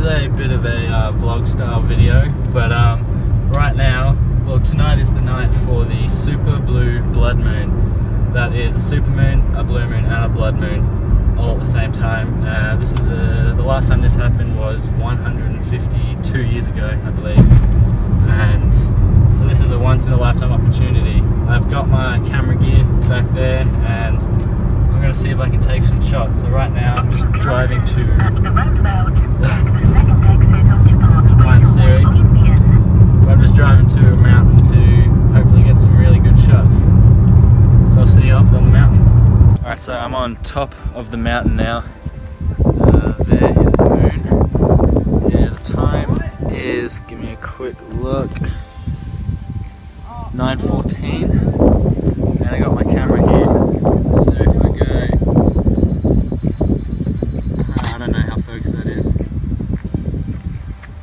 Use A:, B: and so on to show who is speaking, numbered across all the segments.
A: is a bit of a uh, vlog style video, but um, right now, well tonight is the night for the super blue blood moon. That is a super moon, a blue moon and a blood moon all at the same time. Uh, this is a, the last time this happened was 152 years ago, I believe. And so this is a once in a lifetime opportunity. I've got my camera gear back there and I'm going to see if I can take some shots. So right now I'm driving to
B: at the roundabout. Take the second exit onto Park
A: Hi,
B: Street towards
A: Siri.
B: Bohemian.
A: I'm just driving to a mountain to hopefully get some really good shots. So I'll see you up on the mountain. Alright, so I'm on top of the mountain now. Uh, there is the moon. Yeah, the time is, give me a quick look, 9.14. And I got my camera here. So if I go, I don't know how focused that is.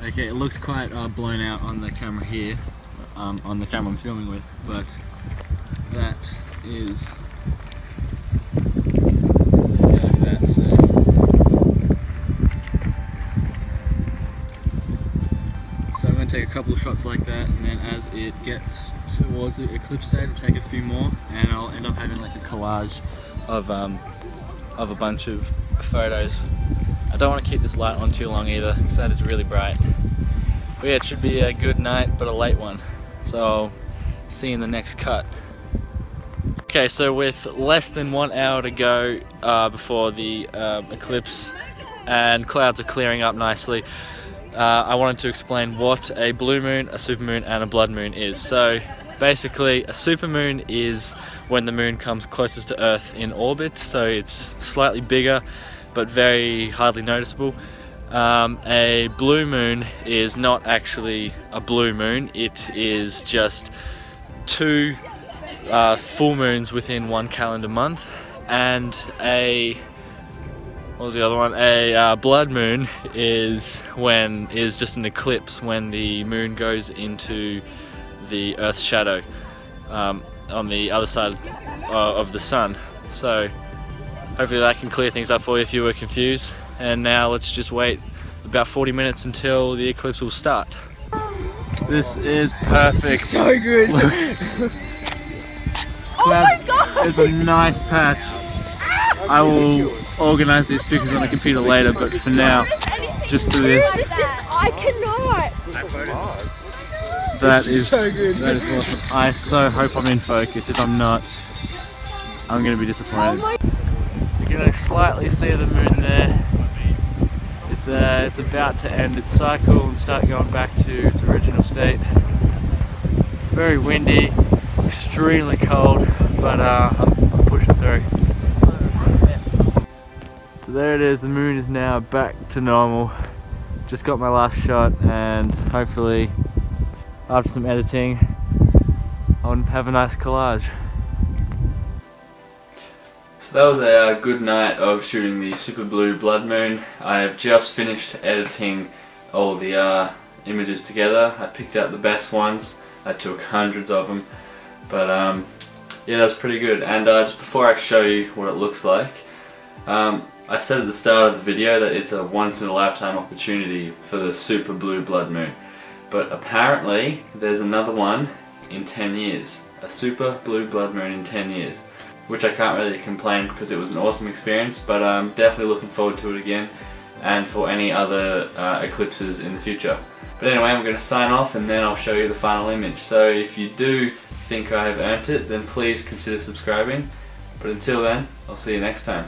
A: Okay, it looks quite uh, blown out on the camera here, um, on the camera I'm filming with, but that is. yeah, that's it. To take a couple of shots like that, and then as it gets towards the eclipse state, I'll take a few more, and I'll end up having like a collage of um, of a bunch of photos. I don't want to keep this light on too long either, because that is really bright. But yeah, it should be a good night, but a late one. So, see you in the next cut. Okay, so with less than one hour to go uh, before the um, eclipse and clouds are clearing up nicely, uh, I wanted to explain what a blue moon, a supermoon, and a blood moon is. So, basically, a supermoon is when the moon comes closest to Earth in orbit, so it's slightly bigger but very hardly noticeable. Um, a blue moon is not actually a blue moon, it is just two uh, full moons within one calendar month, and a what was the other one? A uh, blood moon is when is just an eclipse when the moon goes into the Earth's shadow um, on the other side uh, of the sun. So hopefully that can clear things up for you if you were confused. And now let's just wait about 40 minutes until the eclipse will start. This is perfect.
C: This is so good.
A: oh my god! There's a nice patch. I will organize these pictures on the computer later, but for now, just do this.
C: It's just, I cannot.
A: That
C: This is
A: is
C: so good.
A: that is awesome. I so hope I'm in focus. If I'm not, I'm gonna be
C: Oh
A: disappointed.
C: my,
A: You can slightly see the moon there. It's uh, it's about to end its cycle and start going back to its original state. It's very windy, extremely cold, but uh, I'm, I'm pushing through. So there it is. The moon is now back to normal. Just got my last shot, and hopefully, after some editing, I'll have a nice collage. So that was a uh, good night of shooting the Super Blue Blood Moon. I have just finished editing all the uh, images together. I picked out the best ones. I took hundreds of them. But um, yeah, that was pretty good. And uh, just before I show you what it looks like, um, I said at the start of the video that it's a once in a lifetime opportunity for the Super Blue Blood Moon. But apparently there's another one in 10 years. A Super Blue Blood Moon in 10 years which I can't really complain because it was an awesome experience, but I'm definitely looking forward to it again and for any other uh, eclipses in the future. But anyway, I'm going to sign off and then I'll show you the final image. So if you do think I have earned it, then please consider subscribing. But until then, I'll see you next time.